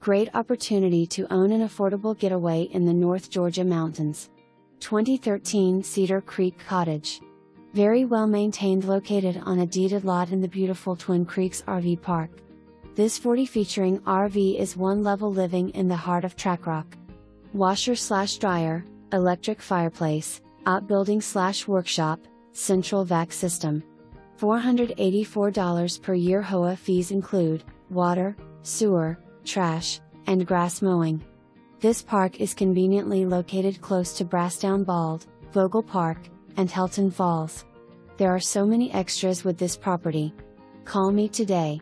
Great opportunity to own an affordable getaway in the North Georgia mountains. 2013 Cedar Creek Cottage. Very well maintained located on a deeded lot in the beautiful Twin Creeks RV Park. This 40 featuring RV is one level living in the heart of Track Rock. Washer slash dryer, electric fireplace, outbuilding slash workshop, central vac system. $484 per year HOA fees include water, sewer, trash, and grass mowing. This park is conveniently located close to Brasstown Bald, Vogel Park, and Helton Falls. There are so many extras with this property. Call me today.